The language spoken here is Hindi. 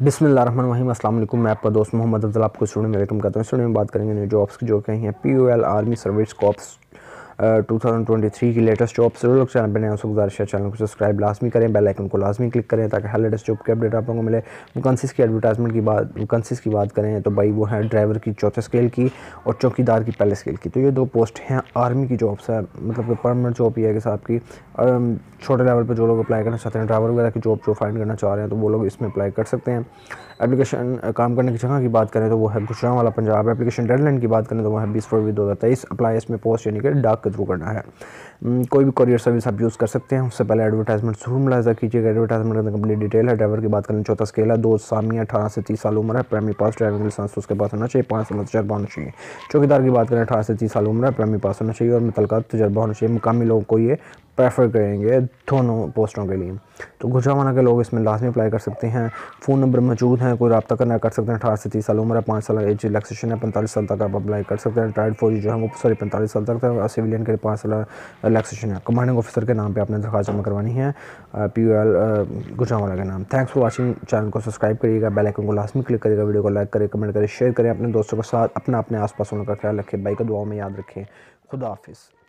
बिसमीम वालेकुम मैं आपका दोस्त मोहम्मद अफ्जल आपको स्टूडियो में वेलकम करता हूँ। स्टूडियो में बात करेंगे न्यू जॉब्स की, जो कहीं हैं P O L army service corps two thousand twenty three की लेटेस्ट जॉब्स जो लोग चैनल नए उसको गुजारिश है चैनल को सब्सक्राइब लाजमी करें बेल आइकन को लाजमी क्लिक करें ताकि हर लेटेस्ट जॉब के अपडेट आप लोगों को मिले। वकनसिस की एडवर्टाइजमेंट की बात वकनसिस की बात करें तो भाई वो है ड्राइवर की चौथे स्केल की और चौकीदार की पहले स्केल की। तो ये दो पोस्ट हैं आर्मी की जॉब्स है मतलब परमानेंट जॉब ही है कि साहब की। छोटे लेवल पर जो लोग अप्लाई करना चाहते हैं ड्राइवर वगैरह की जॉब जो फाइंड करना चाह रहे हैं तो वो लोग इसमें अप्लाई कर सकते हैं। एप्लीकेशन काम करने की जगह की बात करें तो वो है गुजरा वाला पंजाब। एप्लीकेशन डेडलाइन की बात करें तो वो है बीस फरवरी दो हज़ार तेईस। अप्लाई इसमें पोस्ट यानी कि डाक के थ्रू करना है। कोई भी कॉरियर सर्विस आप यूज़ कर सकते हैं, उससे पहले एडवर्टाइजमेंट ज़रूर मुलाजा कीजिएगा। एडवर्टाइजमेंट करने कंप्लीट डिटेल है ड्राइवर की बात करें, चौथा स्केल है, दो सामिया, अठारह से तीस साल उम्र है प्राइमरी पास ड्राइविंग लाइसेंस उसके पास होना चाहिए, पाँच साल तजर्बा होना चाहिए। चौकीदार की बात करें, अठारह से तीस साल उम्र है प्राइमरी पास होना चाहिए और मुतलका तजर्बा होना चाहिए। मुकामी लोगों को ये प्रेफर करेंगे दोनों पोस्टों के लिए। तो गुजरावाना के लोग इसमें लाजमी अप्लाई कर सकते हैं। फ़ोन नंबर मौजूद हैं, कोई रब्ता करना कर सकते हैं, अठारह से तीस साल उम्र है, पाँच साल एज रिलैक्सेशन है, पैंतालीस साल तक आप अप्लाई कर सकते हैं। टाइड फौजी जो है वो सॉरी, पैंतालीस साल तक और सिविलियन के लिए पाँच साल रिलैक्सेशन है। कमांडिंग ऑफिसर के नाम पर आपने दरख्वास्त जमा करवानी है। पी यू एल गुजरावाला के नाम। थैंक्स फॉर वॉचिंग चैनल को सब्सक्राइब करिएगा बेल आइकन को लाजमी क्लिक करिएगा वीडियो को लाइक करें कमेंट करें शेयर करें अपने दोस्तों के साथ अपना अपने आस पास उनका ख्याल रखें। बाइक दुआओं में याद रखें। खुदा हाफिज़।